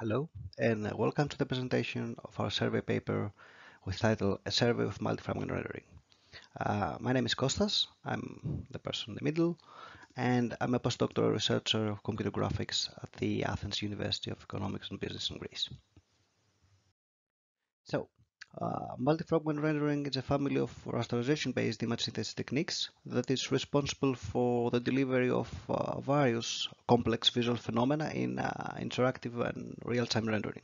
Hello, and welcome to the presentation of our survey paper with title A Survey of Multifragment Rendering. Uh, my name is Kostas, I'm the person in the middle, and I'm a postdoctoral researcher of computer graphics at the Athens University of Economics and Business in Greece. So, uh, multifragment rendering is a family of rasterization-based image synthesis techniques that is responsible for the delivery of uh, various complex visual phenomena in uh, interactive and real-time rendering.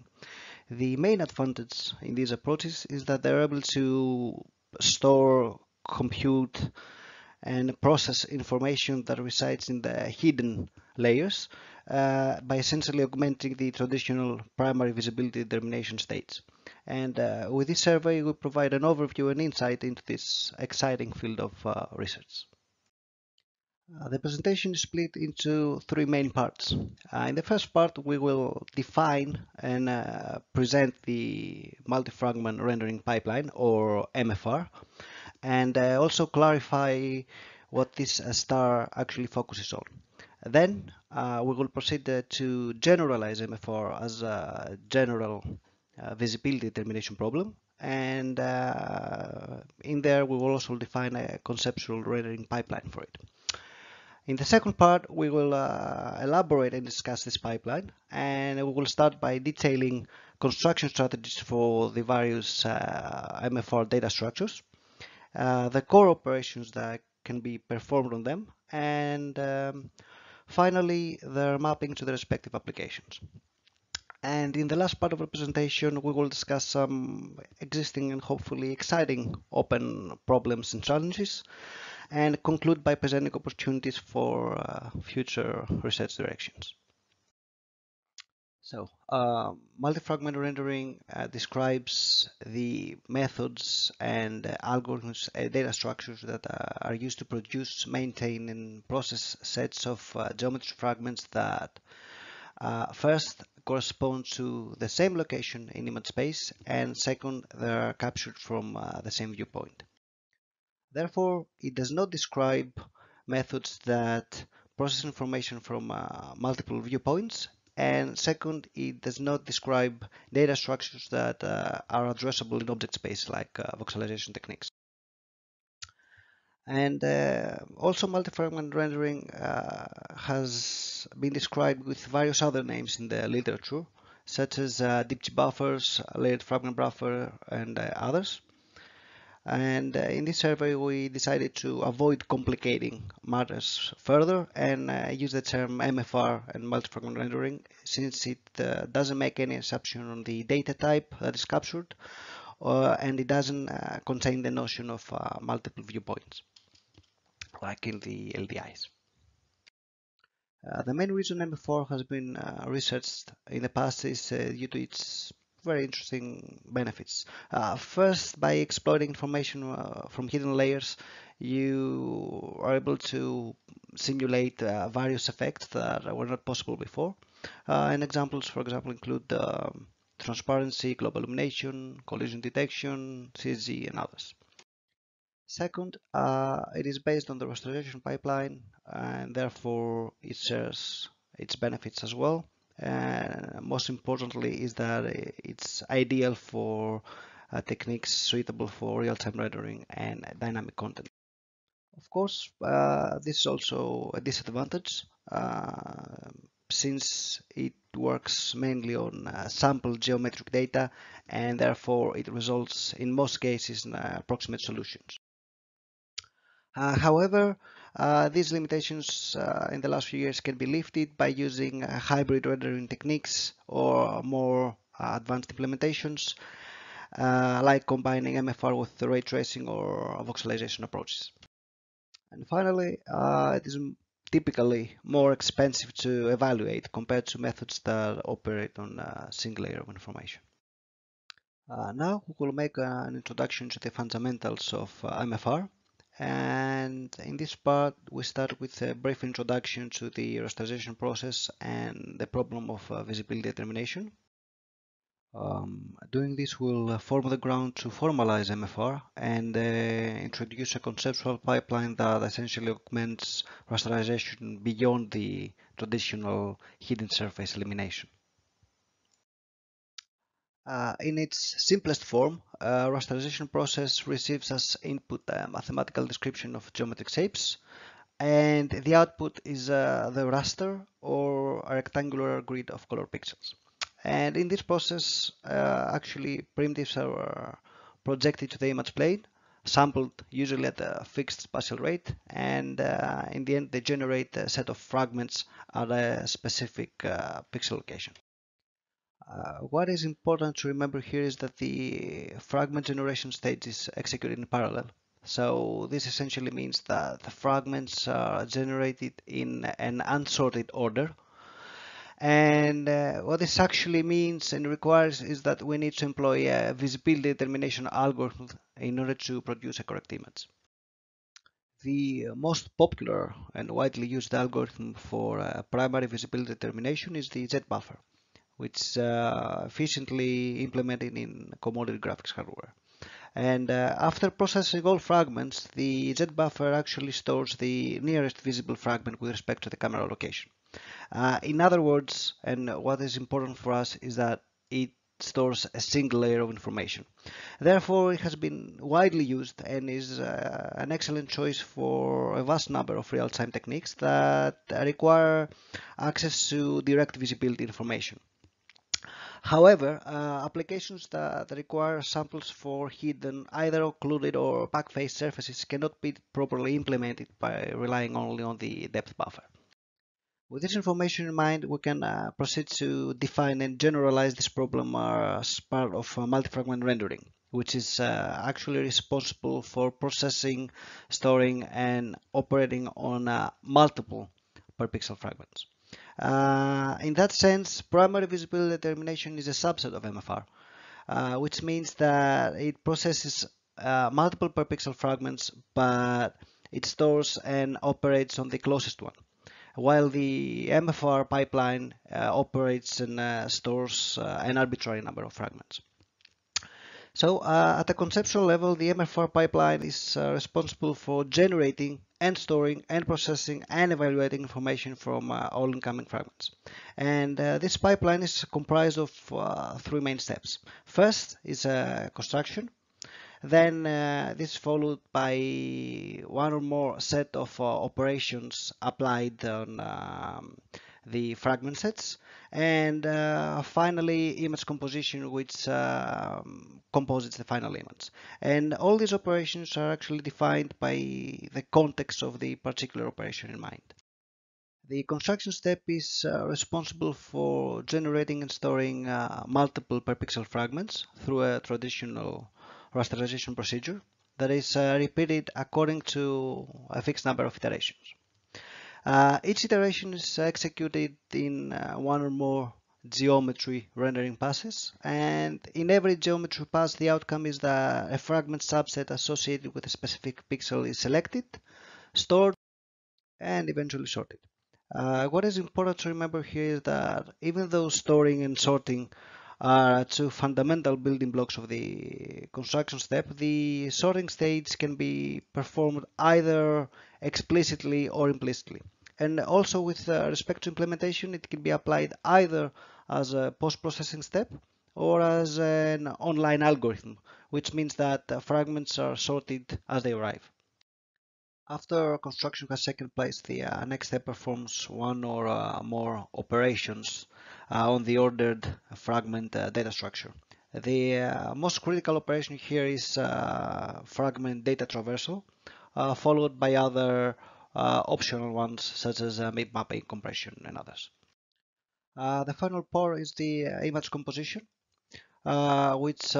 The main advantage in these approaches is that they're able to store, compute, and process information that resides in the hidden layers uh, by essentially augmenting the traditional primary visibility determination states. And uh, with this survey, we provide an overview and insight into this exciting field of uh, research. Uh, the presentation is split into three main parts. Uh, in the first part, we will define and uh, present the multi-fragment rendering pipeline, or MFR, and also clarify what this star actually focuses on. Then uh, we will proceed uh, to generalize MFR as a general uh, visibility determination problem. And uh, in there, we will also define a conceptual rendering pipeline for it. In the second part, we will uh, elaborate and discuss this pipeline. And we will start by detailing construction strategies for the various uh, MFR data structures, the core operations that can be performed on them, and um, Finally, their mapping to the respective applications. And in the last part of the presentation, we will discuss some existing and hopefully exciting open problems and challenges, and conclude by presenting opportunities for uh, future research directions. So, uh, multi-fragment rendering uh, describes the methods and uh, algorithms, uh, data structures that uh, are used to produce, maintain, and process sets of uh, geometry fragments that first correspond to the same location in image space, and second, they are captured from the same viewpoint. Therefore, it does not describe methods that process information from multiple viewpoints and second, it does not describe data structures that uh, are addressable in object space like uh, voxelization techniques. And uh, also multi-fragment rendering uh, has been described with various other names in the literature, such as uh, deep buffers, layered fragment buffer, and uh, others. And uh, in this survey, we decided to avoid complicating matters further and uh, use the term MFR and multi-fragment rendering since it doesn't make any assumption on the data type that is captured uh, and it doesn't uh, contain the notion of uh, multiple viewpoints like in the LDIs. the main reason MFR has been researched in the past is due to its very interesting benefits. Uh, first, by exploiting information uh, from hidden layers, you are able to simulate uh, various effects that were not possible before. Uh, and examples, for example, include um, transparency, global illumination, collision detection, CSG, and others. Second, uh, it is based on the rasterization pipeline, and therefore it shares its benefits as well. And most importantly is that it's ideal for uh, techniques suitable for real-time rendering and dynamic content. Of course, uh, this is also a disadvantage uh, since it works mainly on uh, sample geometric data and therefore it results in most cases in uh, approximate solutions. Uh, however, uh, these limitations uh, in the last few years can be lifted by using hybrid rendering techniques or more advanced implementations like combining MFR with ray tracing or voxelization approaches. And finally, it is typically more expensive to evaluate compared to methods that operate on a single layer of information. Uh, now we will make an introduction to the fundamentals of uh, MFR and in this part we start with a brief introduction to the rasterization process and the problem of uh, visibility determination. Um, doing this will form the ground to formalize MFR and uh, introduce a conceptual pipeline that essentially augments rasterization beyond the traditional hidden surface elimination. Uh, in its simplest form, a rasterization process receives as input a mathematical description of geometric shapes, and the output is uh, the raster or a rectangular grid of color pixels. And in this process, uh, actually primitives are projected to the image plane, sampled usually at a fixed spatial rate, and uh, in the end they generate a set of fragments at a specific uh, pixel location. Uh, what is important to remember here is that the fragment generation stage is executed in parallel. So this essentially means that the fragments are generated in an unsorted order. And uh, what this actually means and requires is that we need to employ a visibility determination algorithm in order to produce a correct image. The most popular and widely used algorithm for uh, primary visibility determination is the Z-buffer which is uh, efficiently implemented in commodity graphics hardware. And uh, after processing all fragments, the Z-buffer actually stores the nearest visible fragment with respect to the camera location. Uh, in other words, and what is important for us is that it stores a single layer of information. Therefore, it has been widely used and is uh, an excellent choice for a vast number of real-time techniques that require access to direct visibility information. However, uh, applications that require samples for hidden, either occluded or backface surfaces cannot be properly implemented by relying only on the depth buffer. With this information in mind, we can uh, proceed to define and generalize this problem as part of uh, multi-fragment rendering, which is uh, actually responsible for processing, storing, and operating on uh, multiple per pixel fragments. Uh, in that sense, primary visibility determination is a subset of MFR, uh, which means that it processes uh, multiple per pixel fragments, but it stores and operates on the closest one, while the MFR pipeline uh, operates and uh, stores uh, an arbitrary number of fragments. So uh, at a conceptual level, the MFR pipeline is uh, responsible for generating and storing and processing and evaluating information from uh, all incoming fragments. And uh, this pipeline is comprised of uh, three main steps. First is uh, construction. Then this is followed by one or more set of operations applied on um, the fragment sets. And uh, finally image composition which uh, composites the final image. And all these operations are actually defined by the context of the particular operation in mind. The construction step is uh, responsible for generating and storing uh, multiple per pixel fragments through a traditional rasterization procedure that is uh, repeated according to a fixed number of iterations. Uh, each iteration is executed in uh, one or more geometry rendering passes and in every geometry pass the outcome is that a fragment subset associated with a specific pixel is selected, stored and eventually sorted. Uh, what is important to remember here is that even though storing and sorting are two fundamental building blocks of the construction step, the sorting stage can be performed either explicitly or implicitly. And also with uh, respect to implementation, it can be applied either as a post-processing step or as an online algorithm, which means that uh, fragments are sorted as they arrive. After construction has taken place, the uh, next step performs one or uh, more operations uh, Uh, on the ordered fragment uh, data structure. The uh, most critical operation here is uh, fragment data traversal, uh, followed by other uh, optional ones such as mip mapping, compression, and others. the final part is the image composition, which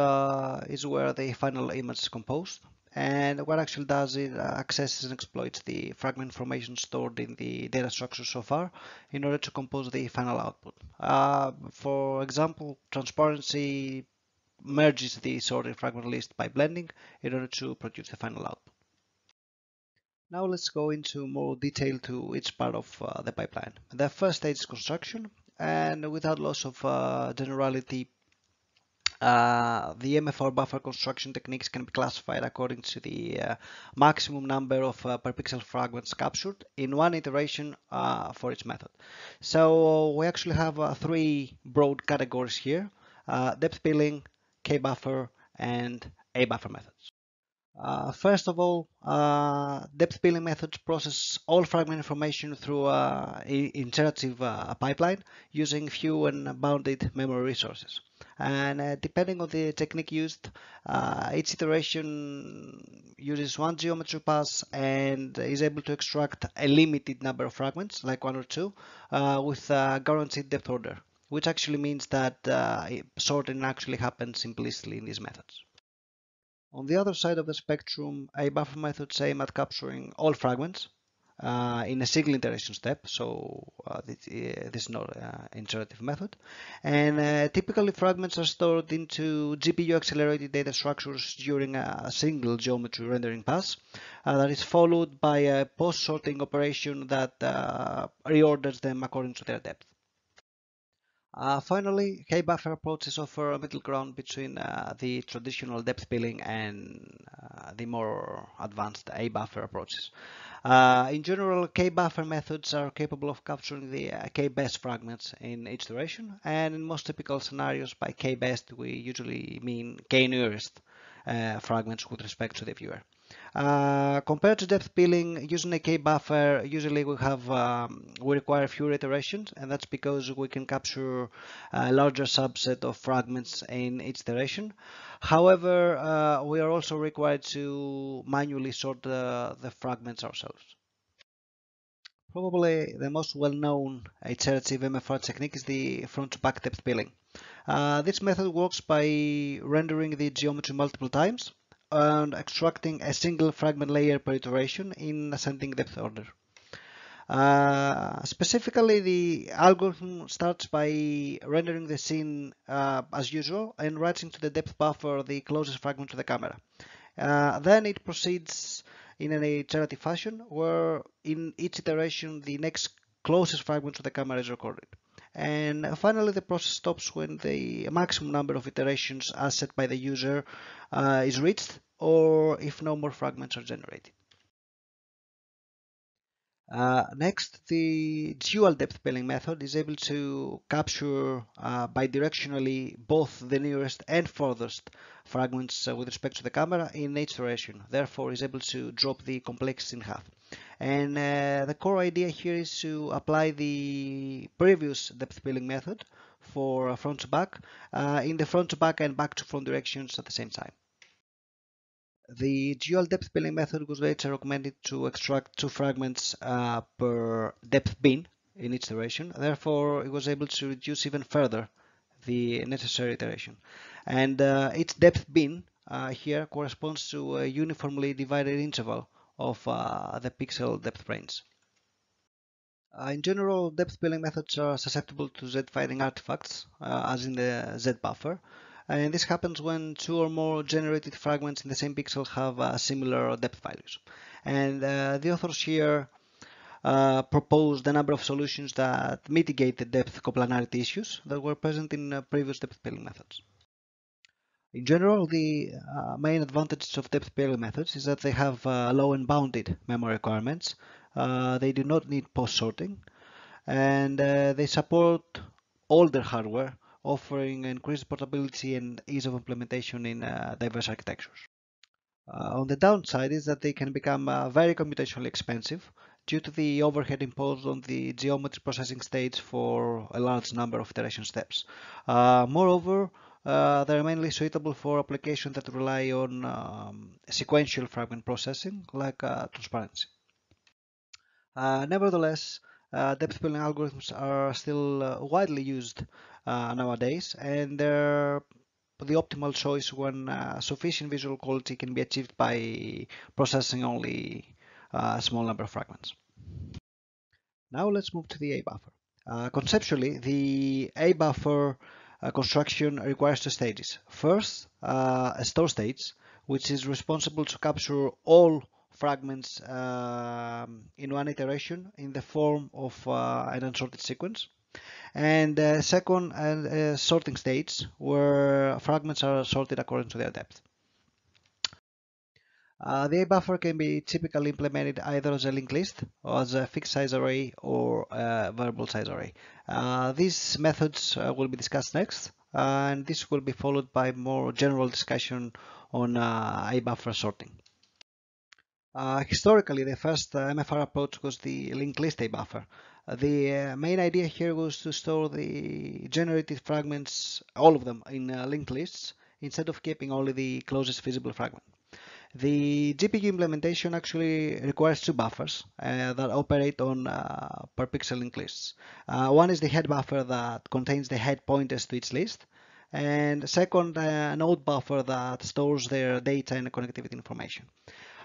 is where the final image is composed and what actually does it uh, accesses and exploits the fragment information stored in the data structure so far in order to compose the final output. Uh, for example, transparency merges the sorted fragment list by blending in order to produce the final output. Now let's go into more detail to each part of uh, the pipeline. The first stage is construction and without loss of uh, generality uh, the MFR buffer construction techniques can be classified according to the uh, maximum number of uh, per pixel fragments captured in one iteration uh, for each method. So we actually have uh, three broad categories here. depth peeling, k-buffer, and a-buffer methods. Uh, first of all, uh, depth peeling methods process all fragment information through an iterative uh, pipeline using few and bounded memory resources. And uh, depending on the technique used, uh, each iteration uses one geometry pass and is able to extract a limited number of fragments, like one or two, uh, with a guaranteed depth order, which actually means that sorting actually happens implicitly in these methods. On the other side of the spectrum, a-buffer methods aim at capturing all fragments uh, in a single iteration step, so uh, this, uh, this, is not an iterative method. And uh, typically fragments are stored into GPU accelerated data structures during a single geometry rendering pass uh, that is followed by a post-sorting operation that uh, reorders them according to their depth. Uh, finally, K-buffer approaches offer a middle ground between uh, the traditional depth peeling and uh, the more advanced A-buffer approaches. Uh, in general, K-buffer methods are capable of capturing the uh, K-best fragments in each iteration, and in most typical scenarios by K-best we usually mean K-nearest uh, fragments with respect to the viewer. Uh, compared to depth peeling, using a k-buffer, usually we have um, we require fewer iterations, and that's because we can capture a larger subset of fragments in each iteration. However, uh, we are also required to manually sort the, the fragments ourselves. Probably the most well-known iterative MFR technique is the front-to-back depth peeling. Uh, this method works by rendering the geometry multiple times and extracting a single fragment layer per iteration in ascending depth order. Uh, specifically, the algorithm starts by rendering the scene uh, as usual and writes into the depth buffer the closest fragment to the camera. Uh, then it proceeds in an iterative fashion where in each iteration the next closest fragment to the camera is recorded. And finally, the process stops when the maximum number of iterations as set by the user uh, is reached or if no more fragments are generated. Uh, next, the dual depth peeling method is able to capture uh, bidirectionally both the nearest and furthest fragments uh, with respect to the camera in each iteration. Therefore, is able to drop the complexity in half. And uh, the core idea here is to apply the previous depth peeling method for front to back uh, in the front to back and back to front directions at the same time. The dual depth peeling method was later augmented to extract two fragments uh, per depth bin in each iteration. Therefore, it was able to reduce even further the necessary iteration. And uh, each depth bin uh, here corresponds to a uniformly divided interval of uh, the pixel depth range. Uh, in general, depth peeling methods are susceptible to Z-fighting artifacts, uh, as in the Z buffer, and this happens when two or more generated fragments in the same pixel have uh, similar depth values. And uh, the authors here uh, proposed a number of solutions that mitigate the depth coplanarity issues that were present in uh, previous depth peeling methods. In general, the uh, main advantages of depth peeling methods is that they have uh, low and bounded memory requirements. they do not need post-sorting, and they support older hardware offering increased portability and ease of implementation in uh, diverse architectures. Uh, on the downside is that they can become uh, very computationally expensive due to the overhead imposed on the geometry processing stage for a large number of iteration steps. Uh, moreover, uh, they are mainly suitable for applications that rely on um, sequential fragment processing like uh, transparency. nevertheless, depth peeling algorithms are still widely used uh, nowadays, and the optimal choice when uh, sufficient visual quality can be achieved by processing only uh, a small number of fragments. Now let's move to the A buffer. Uh, conceptually, the A buffer uh, construction requires two stages. First, uh, a store stage, which is responsible to capture all fragments um, in one iteration in the form of an unsorted sequence and uh, second uh, sorting states where fragments are sorted according to their depth. Uh, the A buffer can be typically implemented either as a linked list or as a fixed size array or a variable size array. Uh, these methods uh, will be discussed next, and this will be followed by more general discussion on uh, A buffer sorting. Uh, historically, the first uh, MFR approach was the linked list A buffer. Uh, the uh, main idea here was to store the generated fragments, all of them, in uh, linked lists instead of keeping only the closest visible fragment. The GPU implementation actually requires two buffers uh, that operate on per pixel linked lists. one is the head buffer that contains the head pointers to each list, and second, a node buffer that stores their data and connectivity information.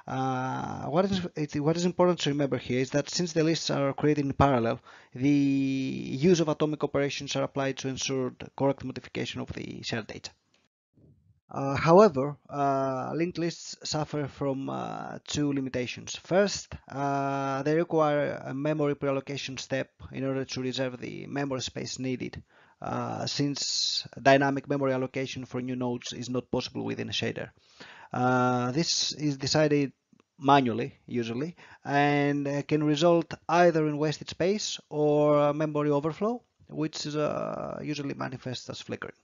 Uh, what is what is important to remember here is that since the lists are created in parallel, the use of atomic operations are applied to ensure the correct modification of the shared data. Uh, however, uh, linked lists suffer from uh, two limitations. First, uh, they require a memory preallocation step in order to reserve the memory space needed, uh, since dynamic memory allocation for new nodes is not possible within a shader. Uh, this is decided manually usually and uh, can result either in wasted space or memory overflow which is, uh, usually manifests as flickering.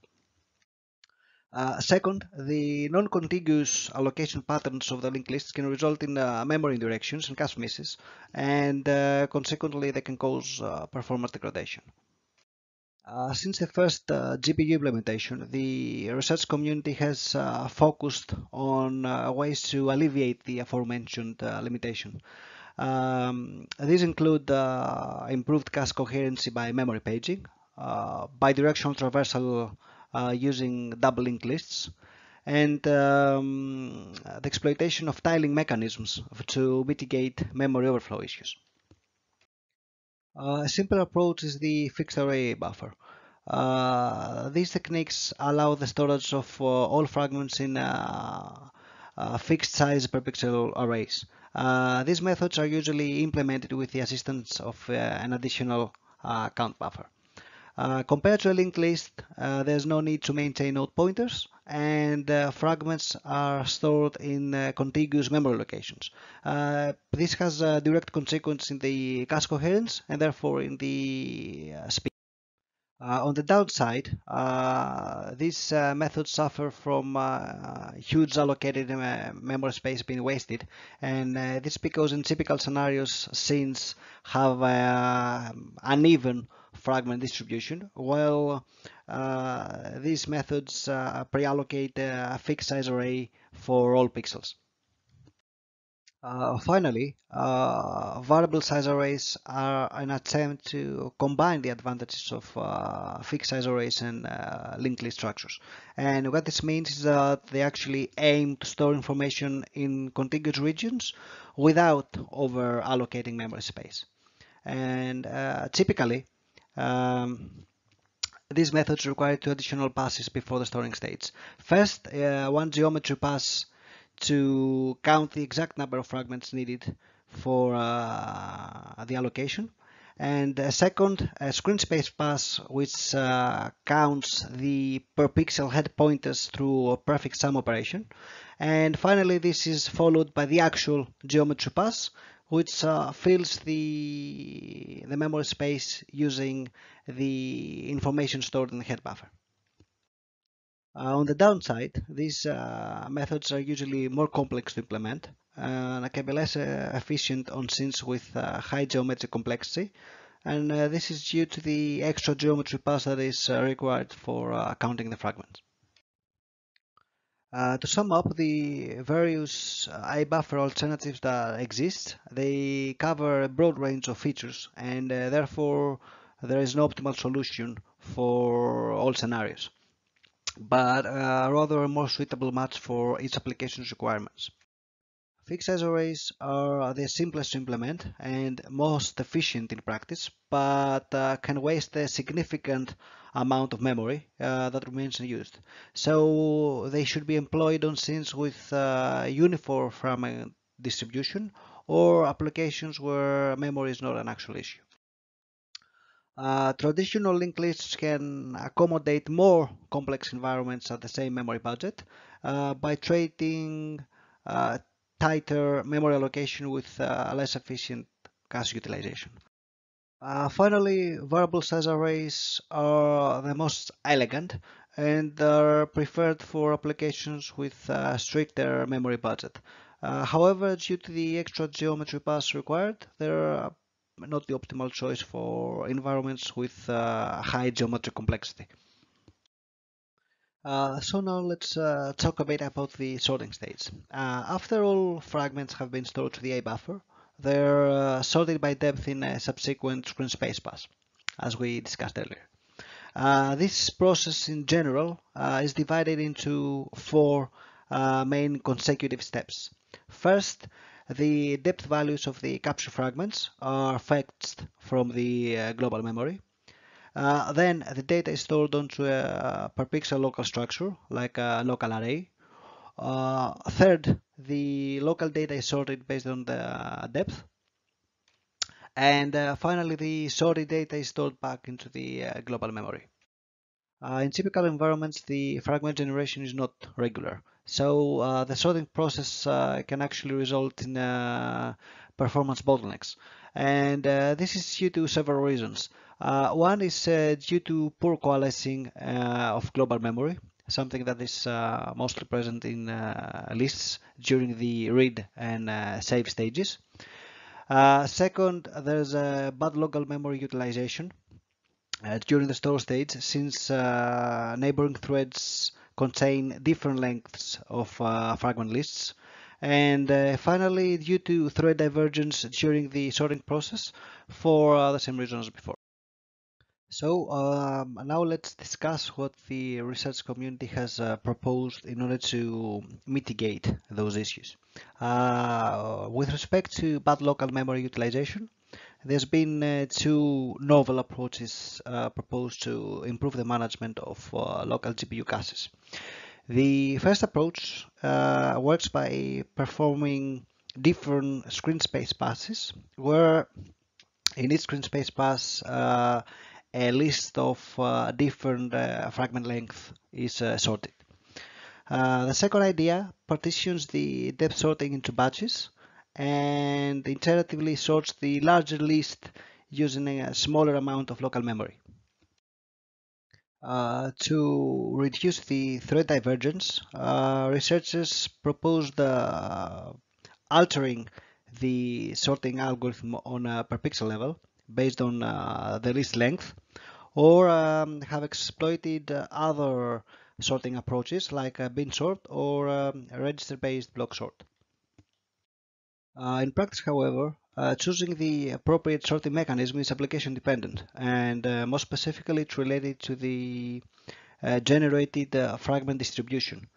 Uh, second, the non-contiguous allocation patterns of the linked lists can result in uh, memory indirections and cache misses, and uh, consequently they can cause uh, performance degradation. Uh, since the first uh, GPU implementation, the research community has uh, focused on uh, ways to alleviate the aforementioned uh, limitation. Um, these include improved cache coherency by memory paging, bidirectional traversal using double linked lists, and um, the exploitation of tiling mechanisms to mitigate memory overflow issues. Uh, a simple approach is the fixed array buffer. Uh, these techniques allow the storage of uh, all fragments in uh, uh, fixed size per pixel arrays. Uh, these methods are usually implemented with the assistance of an additional count buffer. Uh, compared to a linked list, uh, there's no need to maintain node pointers and uh, fragments are stored in uh, contiguous memory locations. Uh, this has a direct consequence in the cache coherence and therefore in the uh, speed. on the downside, these methods suffer from huge allocated memory space being wasted and this because in typical scenarios scenes have uneven fragment distribution, while uh, these methods uh, pre-allocate a fixed size array for all pixels. Uh, finally, uh, variable size arrays are an attempt to combine the advantages of uh, fixed size arrays and uh, linked list structures. And what this means is that they actually aim to store information in contiguous regions without over allocating memory space. And typically, um, these methods require two additional passes before the storing stage. First, uh, one geometry pass to count the exact number of fragments needed for uh, the allocation. And a second, a screen space pass, which uh, counts the per pixel head pointers through a prefix sum operation. And finally, this is followed by the actual geometry pass, which uh, fills the, the memory space using the information stored in the head buffer. Uh, on the downside, these uh, methods are usually more complex to implement and can be less uh, efficient on scenes with uh, high geometric complexity and uh, this is due to the extra geometry pass that is required for counting the fragments. Uh, to sum up the various uh, buffer alternatives that exist, they cover a broad range of features and uh, therefore there is no optimal solution for all scenarios, but uh, rather a more suitable match for each application's requirements. Fixed size arrays are the simplest to implement and most efficient in practice, but uh, can waste a significant amount of memory uh, that remains unused. So they should be employed on scenes with uh, uniform distribution or applications where memory is not an actual issue. Uh, traditional linked lists can accommodate more complex environments at the same memory budget uh, by trading uh, tighter memory allocation with uh, less efficient cache utilization. Uh, finally, variable size arrays are the most elegant and are preferred for applications with a stricter memory budget. Uh, however, due to the extra geometry paths required, they're not the optimal choice for environments with uh, high geometric complexity. Uh, so now let's uh, talk a bit about the sorting stage. Uh, after all fragments have been stored to the A buffer, they're uh, sorted by depth in a subsequent screen space pass, as we discussed earlier. Uh, this process in general uh, is divided into four main consecutive steps. First, the depth values of the capture fragments are fetched from the global memory. Uh, then the data is stored onto a per pixel local structure, like a local array. Uh, third, the local data is sorted based on the depth. And uh, finally, the sorted data is stored back into the uh, global memory. Uh, in typical environments, the fragment generation is not regular. So uh, the sorting process can actually result in performance bottlenecks. And this is due to several reasons. Uh, one is uh, due to poor coalescing uh, of global memory, something that is uh, mostly present in uh, lists during the read and uh, save stages. second, there's a bad local memory utilization during the store stage since neighboring threads contain different lengths of fragment lists. And finally, due to thread divergence during the sorting process for the same reasons as before. So um, now let's discuss what the research community has uh, proposed in order to mitigate those issues. Uh, with respect to bad local memory utilization, there's been uh, two novel approaches uh, proposed to improve the management of uh, local GPU caches. The first approach uh, works by performing different screen space passes where in each screen space pass a list of uh, different uh, fragment length is uh, sorted. the second idea partitions the depth sorting into batches and iteratively sorts the larger list using a smaller amount of local memory. Uh, to reduce the thread divergence, uh, researchers proposed uh, altering the sorting algorithm on a per pixel level based on the list length or um, have exploited other sorting approaches like bin sort or um, register-based block sort. Uh, in practice, however, uh, choosing the appropriate sorting mechanism is application dependent and uh, more specifically it's related to the generated fragment distribution.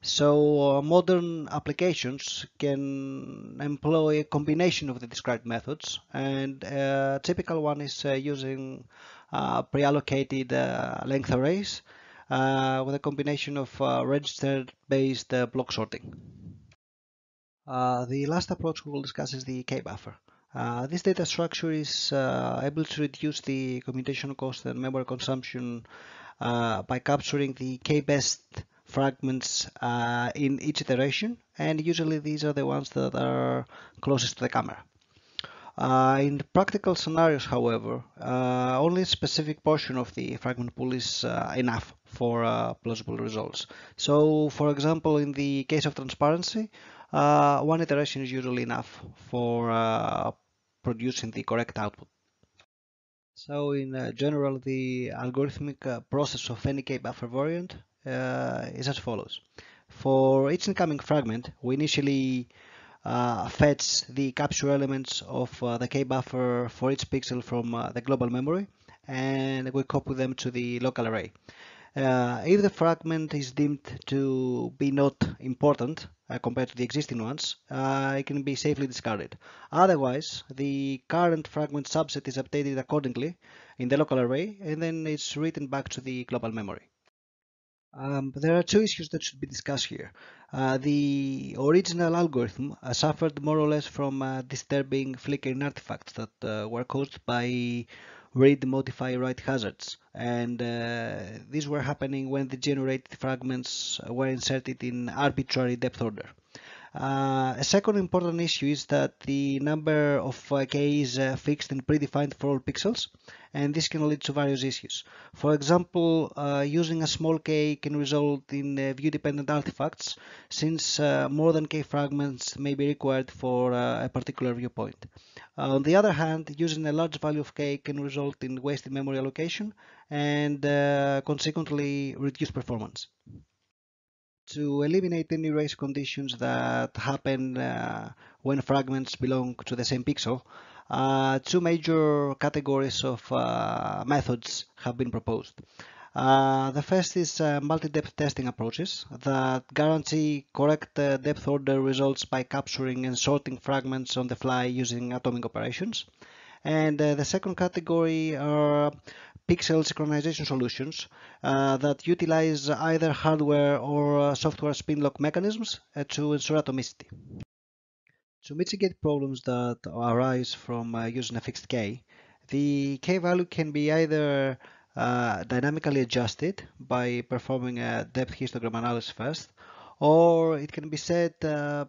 So modern applications can employ a combination of the described methods and a typical one is using uh, pre-allocated uh, length arrays uh, with a combination of register-based block sorting. the last approach we will discuss is the K-buffer. Uh, this data structure is uh, able to reduce the computation cost and memory consumption uh, by capturing the k-best fragments in each iteration and usually these are the ones that are closest to the camera. Uh, in practical scenarios, however, uh, only a specific portion of the fragment pool is uh, enough for uh, plausible results. So, for example, in the case of transparency, uh, one iteration is usually enough for uh, producing the correct output. So, in general, the algorithmic process of any K-buffer variant is as follows. For each incoming fragment, we initially uh, fetch the capture elements of uh, the K-buffer for each pixel from uh, the global memory and we copy them to the local array. Uh, if the fragment is deemed to be not important uh, compared to the existing ones, uh, it can be safely discarded. Otherwise, the current fragment subset is updated accordingly in the local array and then it's written back to the global memory. Um, there are two issues that should be discussed here. Uh, the original algorithm uh, suffered more or less from uh, disturbing flickering artifacts that uh, were caused by read modify write hazards and uh, these were happening when the generated fragments were inserted in arbitrary depth order. Uh, a second important issue is that the number of uh, k is uh, fixed and predefined for all pixels, and this can lead to various issues. For example, uh, using a small k can result in uh, view-dependent artifacts, since uh, more than k fragments may be required for a particular viewpoint. on the other hand, using a large value of k can result in wasted memory allocation and consequently reduced performance to eliminate any race conditions that happen uh, when fragments belong to the same pixel, uh, two major categories of uh, methods have been proposed. Uh, the first is uh, multi-depth testing approaches that guarantee correct uh, depth order results by capturing and sorting fragments on the fly using atomic operations. And the second category are pixel synchronization solutions uh, that utilize either hardware or uh, software spin lock mechanisms uh, to ensure atomicity. To mitigate problems that arise from using a fixed K, the K value can be either uh, dynamically adjusted by performing a depth histogram analysis first, or it can be set uh,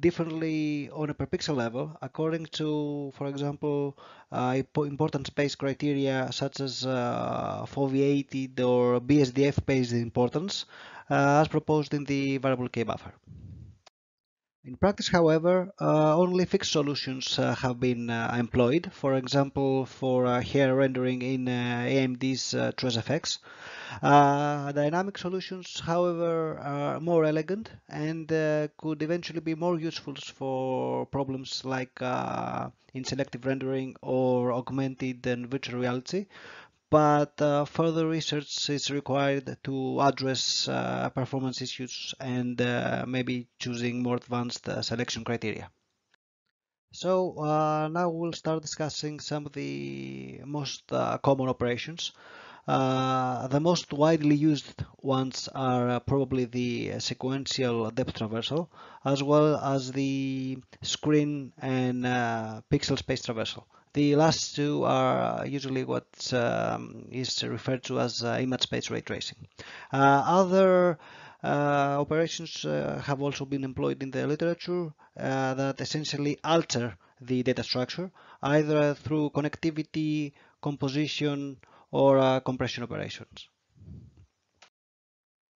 differently on a per pixel level according to, for example, uh, important space criteria such as uh, foveated or BSDF based importance uh, as proposed in the variable k buffer. In practice, however, uh, only fixed solutions uh, have been uh, employed, for example, for uh, hair rendering in uh, AMD's uh, TressFX. dynamic solutions, however, are more elegant and could eventually be more useful for problems like in selective rendering or augmented and virtual reality, but uh, further research is required to address uh, performance issues and uh, maybe choosing more advanced uh, selection criteria. So uh, now we'll start discussing some of the most uh, common operations. the most widely used ones are probably the sequential depth traversal as well as the screen and pixel space traversal. The last two are usually what um, is referred to as uh, image-based ray tracing. Uh, other uh, operations uh, have also been employed in the literature uh, that essentially alter the data structure either through connectivity, composition, or uh, compression operations.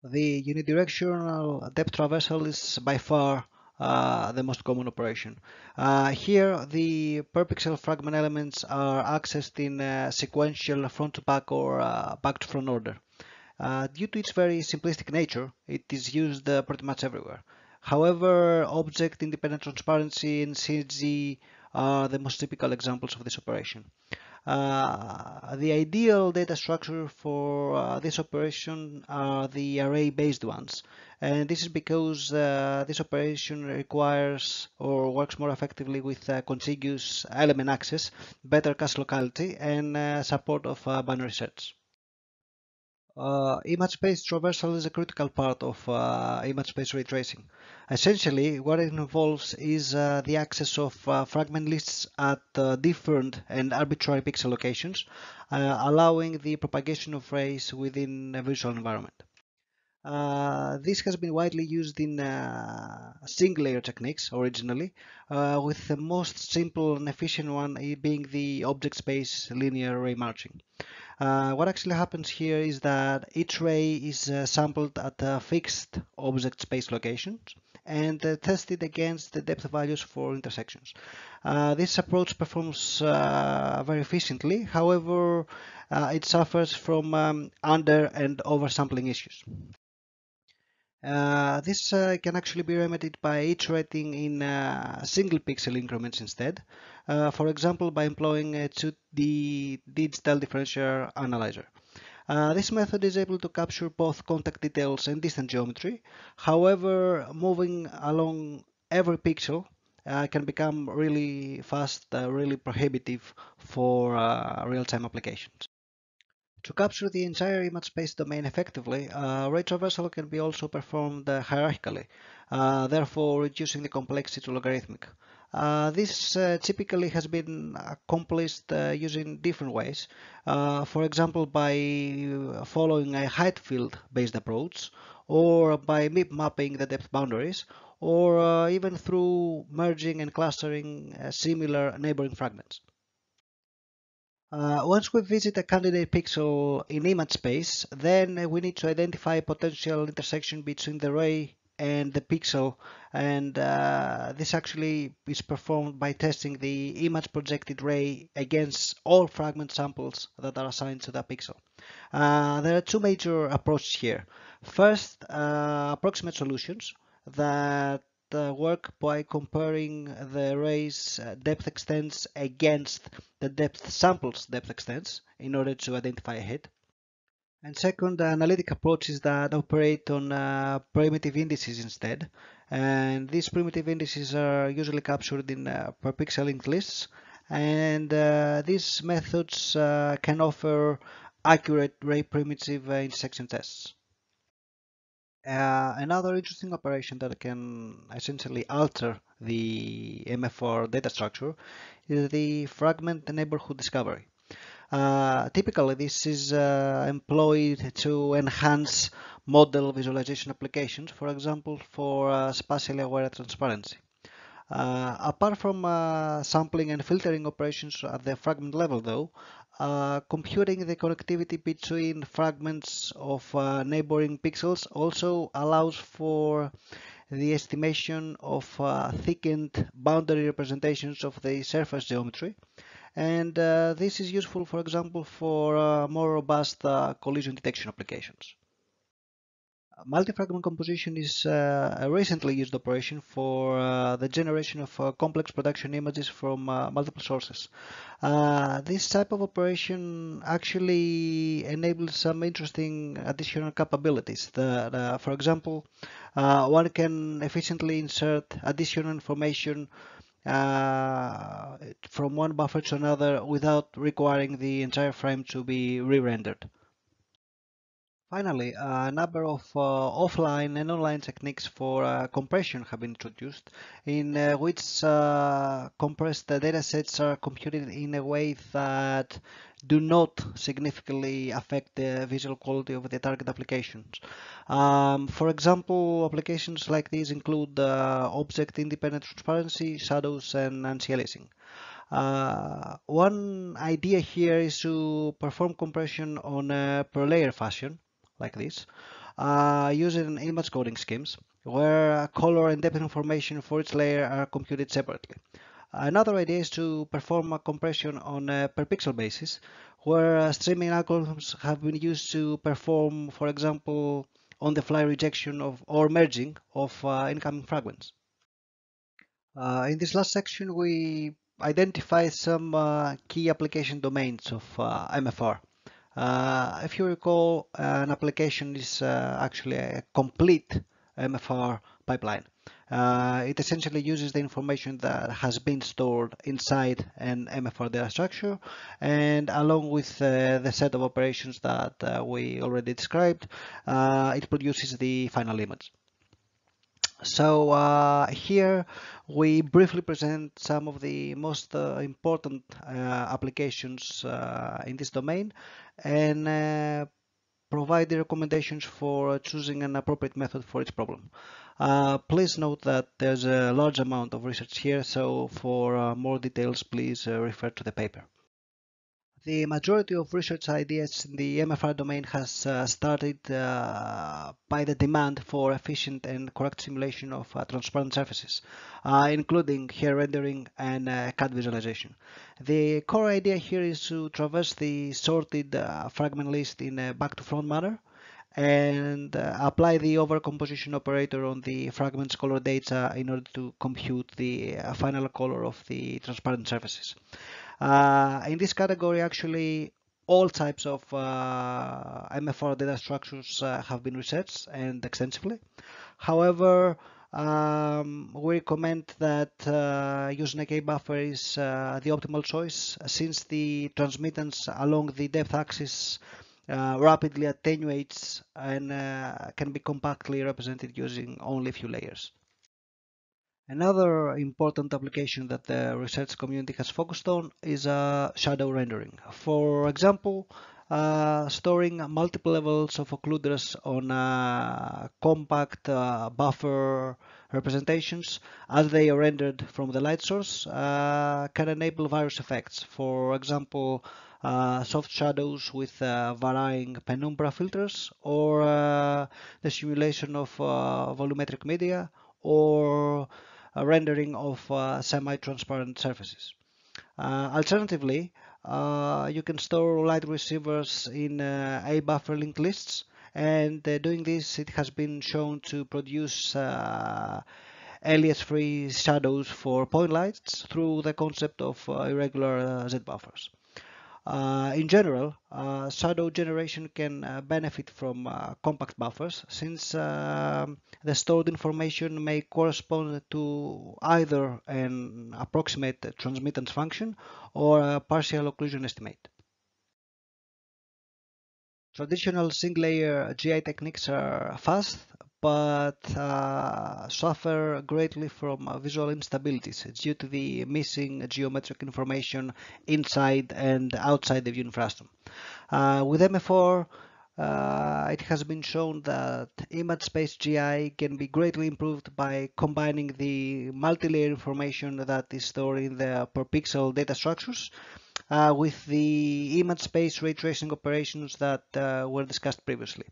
The unidirectional depth traversal is by far uh, the most common operation. Uh, here, the per pixel fragment elements are accessed in sequential front to back or uh, back to front order. Uh, due to its very simplistic nature, it is used pretty much everywhere. However, order independent transparency and CSG are the most typical examples of this operation. Uh, the ideal data structure for uh, this operation are the array-based ones. And this is because uh, this operation requires or works more effectively with uh, contiguous element access, better cache locality, and uh, support of binary search. Uh, image space traversal is a critical part of uh, image space ray tracing. Essentially, what it involves is uh, the access of uh, fragment lists at uh, different and arbitrary pixel locations, uh, allowing the propagation of rays within a visual environment. this has been widely used in single layer techniques originally, with the most simple and efficient one being the object space linear ray marching. Uh, what actually happens here is that each ray is uh, sampled at a fixed object space location and uh, tested against the depth values for intersections. Uh, this approach performs uh, very efficiently, however, uh, it suffers from um, under and oversampling issues. Uh, this uh, can actually be remedied by iterating in uh, single pixel increments instead. Uh, for example, by employing a 2D digital differential analyzer. Uh, this method is able to capture both contact details and distance geometry. However, moving along every pixel uh, can become really fast, really prohibitive for real-time applications. To capture the entire image space domain effectively, uh, ray traversal can be also performed uh, hierarchically, uh, therefore reducing the complexity to logarithmic. Uh, this uh, typically has been accomplished uh, using different ways, for example by following a height field based approach, or by MIP mapping the depth boundaries, or uh, even through merging and clustering uh, similar neighboring fragments. Uh, once we visit a candidate pixel in image space, then we need to identify a potential intersection between the ray and the pixel and uh, this actually is performed by testing the image projected ray against all fragment samples that are assigned to that pixel. Uh, there are two major approaches here. First, uh, approximate solutions that uh, work by comparing the array's uh, depth extents against the depth samples depth extents in order to identify a hit. And second, analytic approaches that operate on uh, primitive indices instead. And these primitive indices are usually captured in uh, per pixel linked lists. And uh, these methods uh, can offer accurate ray primitive intersection tests. Uh, another interesting operation that can essentially alter the MFR data structure is the fragment neighborhood discovery. Uh, typically, this is uh, employed to enhance model visualization applications, for example, for uh, spatially aware transparency. Uh, apart from uh, sampling and filtering operations at the fragment level, though, uh, computing the connectivity between fragments of uh, neighboring pixels also allows for the estimation of uh, thickened boundary representations of the surface geometry. And uh, this is useful, for example, for uh, more robust collision detection applications. Multi-fragment composition is uh, a recently used operation for uh, the generation of uh, complex production images from uh, multiple sources. Uh, this type of operation actually enables some interesting additional capabilities. That, uh, for example, one can efficiently insert additional information from one buffer to another without requiring the entire frame to be re-rendered. Finally, a number of uh, offline and online techniques for uh, compression have been introduced, in uh, which uh, compressed data sets are computed in a way that do not significantly affect the visual quality of the target applications. Um, for example, applications like these include uh, order-independent transparency, shadows, and anti-aliasing. Uh, one idea here is to perform compression on a per layer fashion like this, uh, using image coding schemes where color and depth information for each layer are computed separately. Another idea is to perform a compression on a per pixel basis, where streaming algorithms have been used to perform, for example, on-the-fly rejection of or merging of uh, incoming fragments. Uh, in this last section, we identify some uh, key application domains of uh, MFR. Uh, if you recall, an application is uh, actually a complete MFR pipeline. Uh, it essentially uses the information that has been stored inside an MFR data structure and along with uh, the set of operations that uh, we already described, uh, it produces the final image. So uh, here we briefly present some of the most uh, important uh, applications uh, in this domain and uh, provide the recommendations for choosing an appropriate method for each problem. Uh, please note that there's a large amount of research here, so for more details, please refer to the paper. The majority of research ideas in the MFR domain has started by the demand for efficient and correct simulation of uh, transparent surfaces, uh, including hair rendering and uh, CAD visualization. The core idea here is to traverse the sorted uh, fragment list in a back-to-front manner and apply the overcomposition operator on the fragments color data in order to compute the final color of the transparent surfaces. Uh, in this category, actually, all types of uh, MFR data structures uh, have been researched and extensively. However, um, we recommend that uh, using a K-buffer is uh, the optimal choice since the transmittance along the depth axis uh, rapidly attenuates and can be compactly represented using only a few layers. Another important application that the research community has focused on is uh, shadow rendering. For example, uh, storing multiple levels of occluders on uh, compact uh, buffer representations as they are rendered from the light source uh, can enable various effects. For example, uh, soft shadows with uh, varying penumbra filters or the simulation of volumetric media or rendering of semi-transparent surfaces. alternatively, uh, you can store light receivers in uh, A buffer linked lists and uh, doing this it has been shown to produce uh, alias-free shadows for point lights through the concept of uh, irregular uh, Z buffers. Uh, in general, uh, shadow generation can uh, benefit from compact buffers since um, the stored information may correspond to either an approximate transmittance function or a partial occlusion estimate. Traditional single-layer GI techniques are fast, but uh, suffer greatly from uh, visual instabilities due to the missing geometric information inside and outside the viewing frustum. Uh, with MFR, uh, it has been shown that image space GI can be greatly improved by combining the multi-layer information that is stored in the per pixel data structures uh, with the image space ray tracing operations that were discussed previously.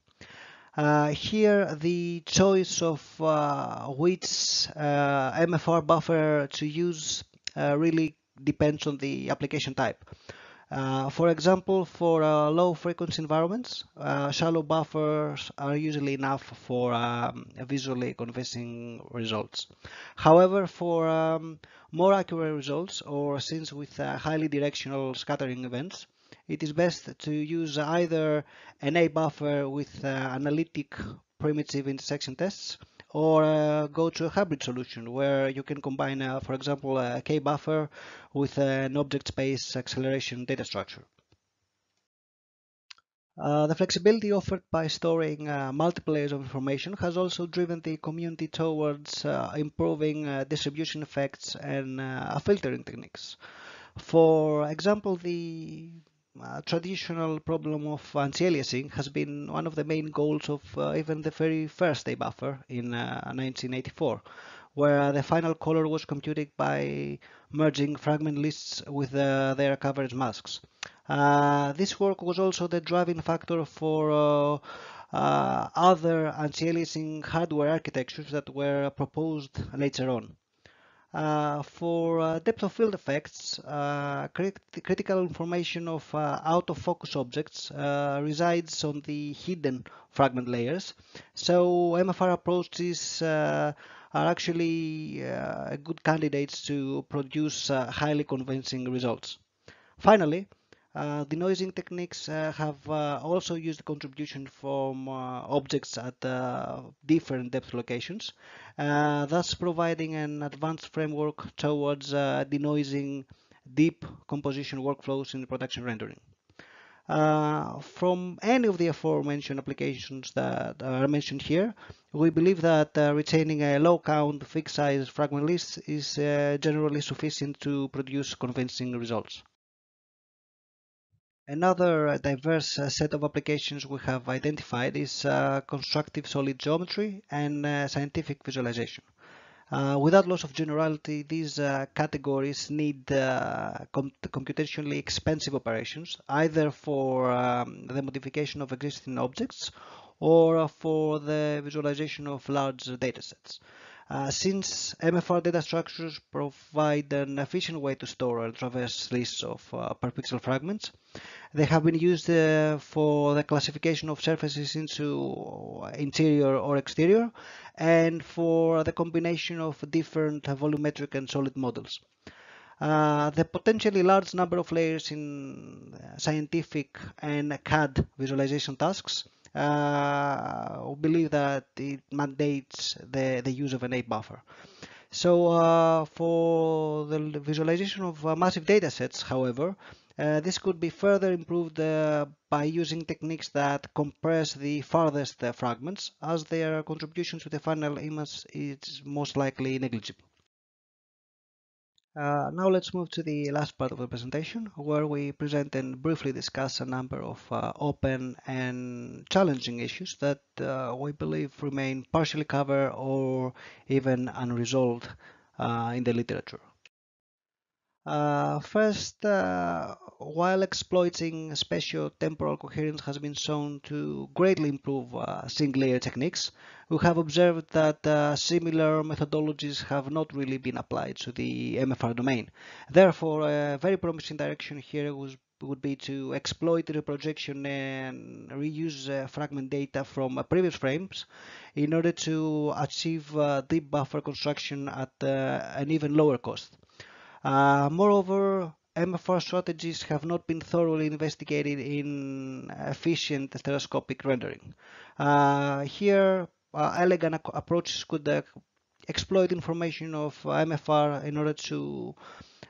Uh, here the choice of uh, which uh, MFR buffer to use uh, really depends on the application type. Uh, for example, for uh, low frequency environments, shallow buffers are usually enough for um, visually convincing results. However, for um, more accurate results or scenes with highly directional scattering events, it is best to use either an A buffer with uh, analytic primitive intersection tests or uh, go to a hybrid solution where you can combine, uh, for example, a K buffer with an object space acceleration data structure. Uh, the flexibility offered by storing uh, multiple layers of information has also driven the community towards uh, improving distribution effects and filtering techniques. For example, the uh, traditional problem of anti-aliasing has been one of the main goals of uh, even the very first A buffer in uh, 1984, where the final color was computed by merging fragment lists with uh, their coverage masks. Uh, this work was also the driving factor for uh, other anti-aliasing hardware architectures that were proposed later on. Uh, for uh, depth of field effects, uh, crit critical information of uh, out of focus objects resides on the hidden fragment layers. So MFR approaches are actually good candidates to produce highly convincing results. Finally, uh, denoising techniques uh, have uh, also used contribution from uh, objects at uh, different depth locations, uh, thus providing an advanced framework towards denoising deep composition workflows in production rendering. from any of the aforementioned applications that are mentioned here, we believe that retaining a low count fixed size fragment list is generally sufficient to produce convincing results. Another uh, diverse uh, set of applications we have identified is uh, constructive solid geometry and scientific visualization. Uh, without loss of generality, these uh, categories need uh, com computationally expensive operations, either for um, the modification of existing objects or for the visualization of large datasets. Uh, since MFR data structures provide an efficient way to store and traverse lists of uh, per pixel fragments, they have been used uh, for the classification of surfaces into interior or exterior and for the combination of different volumetric and solid models. Uh, the potentially large number of layers in scientific and CAD visualization tasks uh, believe that it mandates the, the use of an A buffer. So uh, for the visualization of uh, massive data sets, however, uh, this could be further improved uh, by using techniques that compress the farthest uh, fragments, as their contribution to the final image is most likely negligible. Uh, now let's move to the last part of the presentation where we present and briefly discuss a number of uh, open and challenging issues that uh, we believe remain partially covered or even unresolved uh, in the literature. Uh, first, uh, while exploiting spatio-temporal coherence has been shown to greatly improve uh, single-layer techniques, we have observed that uh, similar methodologies have not really been applied to the MFR domain. Therefore, a very promising direction here was, would be to exploit the reprojection and reuse uh, fragment data from uh, previous frames in order to achieve deep buffer construction at an even lower cost. Uh, moreover, MFR strategies have not been thoroughly investigated in efficient stereoscopic rendering. Uh, here, uh, elegant approaches could exploit information of MFR in order to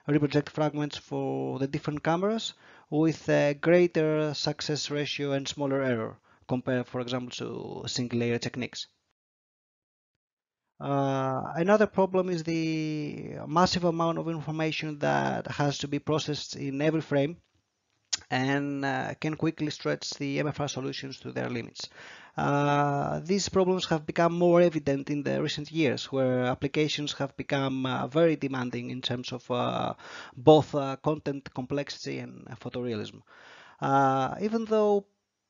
reproject fragments for the different cameras with a greater success ratio and smaller error compared, for example, to single layer techniques. Uh, another problem is the massive amount of information that has to be processed in every frame and uh, can quickly stretch the MFR solutions to their limits. Uh, these problems have become more evident in the recent years where applications have become uh, very demanding in terms of uh, both uh, content complexity and photorealism. even though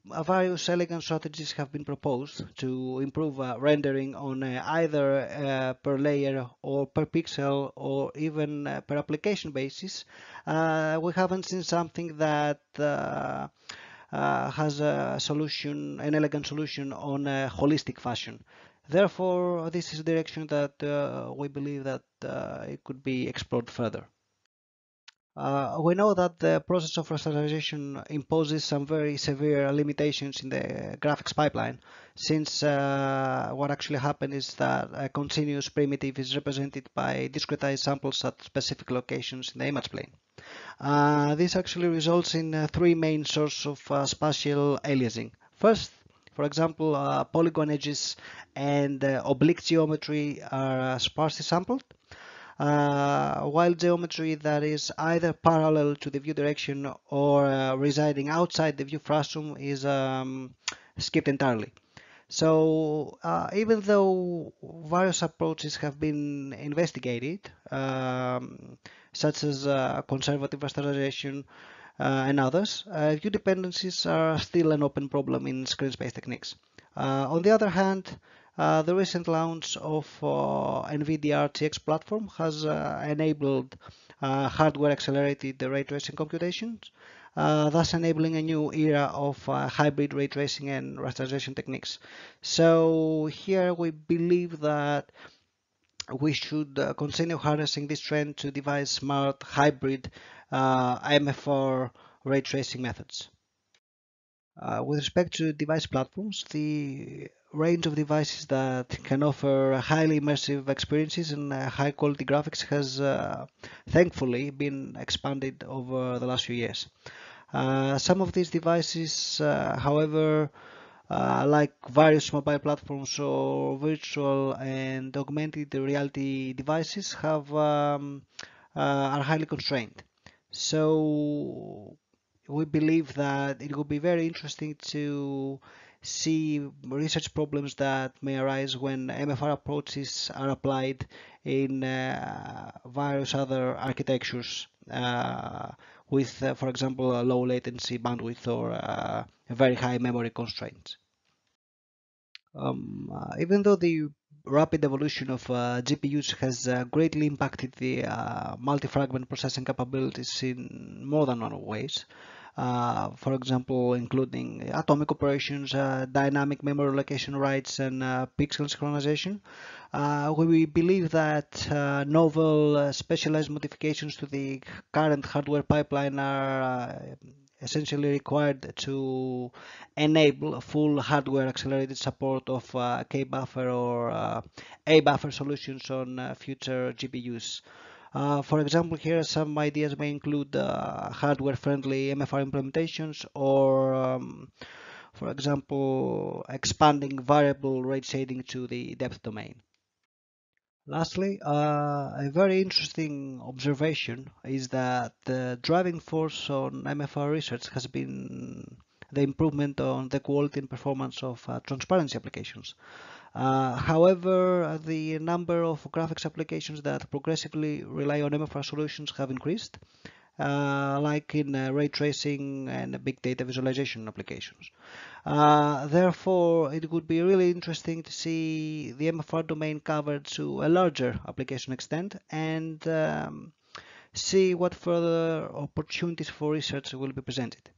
various elegant strategies have been proposed to improve uh, rendering on uh, either uh, per layer or per pixel or even uh, per application basis. Uh, we haven't seen something that uh, has a solution, an elegant solution on a holistic fashion. Therefore, this is a direction that we believe that it could be explored further. Uh, we know that the process of rasterization imposes some very severe limitations in the graphics pipeline, since uh, what actually happens is that a continuous primitive is represented by discretized samples at specific locations in the image plane. Uh, this actually results in uh, three main sources of uh, spatial aliasing. First, for example, uh, polygon edges and oblique geometry are sparsely sampled uh, while geometry that is either parallel to the view direction or uh, residing outside the view frustum is um, skipped entirely. So uh, even though various approaches have been investigated, um, such as uh, conservative rasterization uh, and others, view dependencies are still an open problem in screen space techniques. on the other hand, uh, the recent launch of uh, NVIDIA RTX platform has uh, enabled uh, hardware accelerated ray tracing computations, uh, thus enabling a new era of hybrid ray tracing and rasterization techniques. So here we believe that we should continue harnessing this trend to devise smart hybrid MFR ray tracing methods. Uh, with respect to device platforms, the range of devices that can offer highly immersive experiences and uh, high quality graphics has uh, thankfully been expanded over the last few years. Uh, some of these devices, uh, however, uh, like various mobile platforms or virtual and augmented reality devices, have um, are highly constrained. So we believe that it will be very interesting to see research problems that may arise when MFR approaches are applied in uh, various other architectures uh, with, uh, for example, low latency bandwidth or uh, very high memory constraints. Um, uh, even though the rapid evolution of uh, GPUs has greatly impacted the multi-fragment processing capabilities in more than one ways. Uh, for example, including atomic operations, uh, dynamic memory location rights, and uh, pixel synchronization. we believe that novel specialized modifications to the current hardware pipeline are essentially required to enable full hardware accelerated support of uh, K-buffer or uh, A-buffer solutions on uh, future GPUs. Uh, for example, here some ideas may include uh, hardware-friendly MFR implementations or, um, for example, expanding variable rate shading to the depth domain. Lastly, uh, a very interesting observation is that the driving force on MFR research has been the improvement on the quality and performance of uh, transparency applications. Uh, however, the number of graphics applications that progressively rely on MFR solutions have increased, uh, like in uh, ray tracing and big data visualization applications. Uh, therefore, it would be really interesting to see the MFR domain covered to a larger application extent and um, see what further opportunities for research will be presented.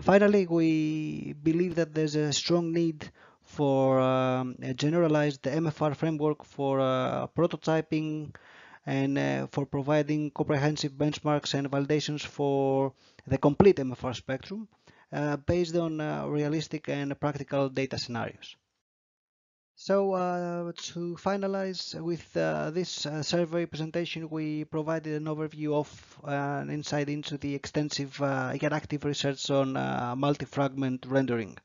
Finally, we believe that there's a strong need for um, a generalized MFR framework for uh, prototyping and uh, for providing comprehensive benchmarks and validations for the complete MFR spectrum uh, based on uh, realistic and practical data scenarios. So uh, to finalize with uh, this uh, survey presentation, we provided an overview of an insight into the extensive yet active research on multi-fragment rendering.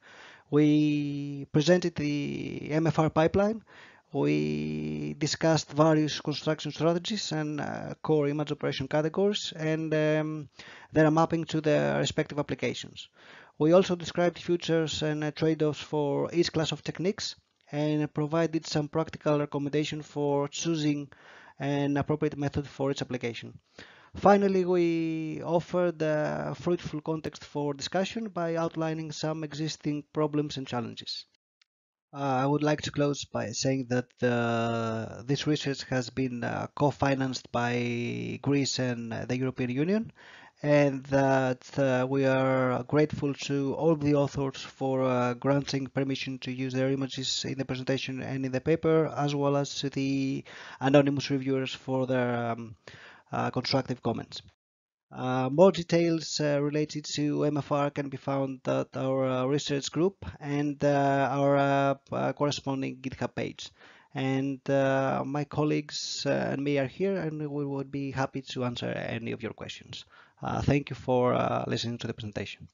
We presented the MFR pipeline. We discussed various construction strategies and uh, core image operation categories and um, their mapping to the respective applications. We also described features and uh, trade-offs for each class of techniques and provided some practical recommendation for choosing an appropriate method for each application. Finally, we offer a fruitful context for discussion by outlining some existing problems and challenges. Uh, I would like to close by saying that uh, this research has been uh, co-financed by Greece and the European Union and that uh, we are grateful to all the authors for uh, granting permission to use their images in the presentation and in the paper as well as to the anonymous reviewers for their um, Uh, constructive comments. Uh, more details uh, related to MFR can be found at our uh, research group and uh, our uh, corresponding GitHub page. And my colleagues and me are here and we would be happy to answer any of your questions. thank you for listening to the presentation.